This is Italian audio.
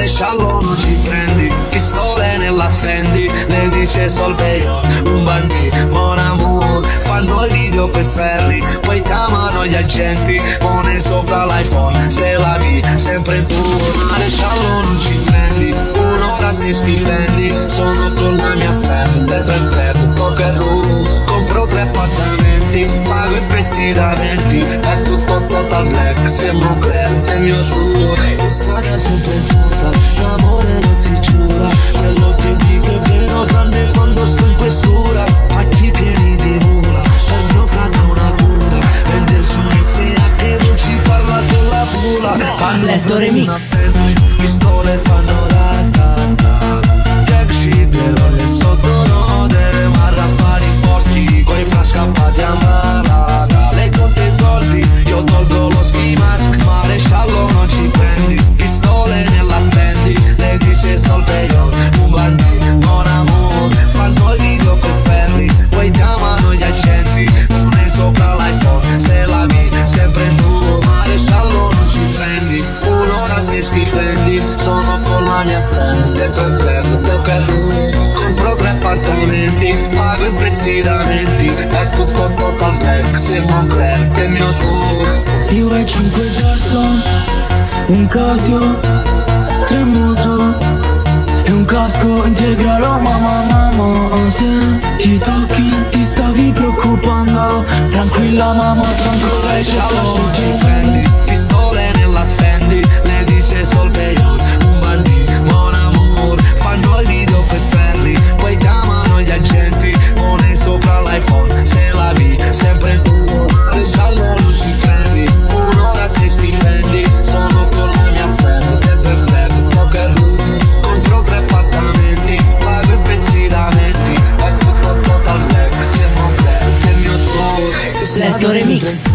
maresciallo non ci prendi Pistole nella Fendi, le dice Solveio Un bandit, mon amour. Fanno i video per ferri, poi chiamano gli agenti Pone sopra l'iPhone, se la vi sempre tu. Maresciallo non ci prendi Un'ora si stipendi Sono con la mia Fendi Dentro il club, poker room Compro tre appartamenti Pago i prezzi da venti È tutto totalmente Sembra club C'è il mio tour Strada sempre tutta L'amore non si giura. Quello che dico è vero Tranne quando sto in questura. Pacchi pieni di mula mio fratello una cura. Vende su SEA che non ci parla con la bula Fanno Letto remix. Pistole fanno il club Poker room Compro tre appartamenti Pago i prezzi da venti. È tutto total black Sembra un il mio tour Io e cinque Gerson, un Casio, tre moto e un casco integralo. Mamma mamma Se ti tocchi ti stavi preoccupando Tranquilla mamma, tranquilla ci prendi Remix.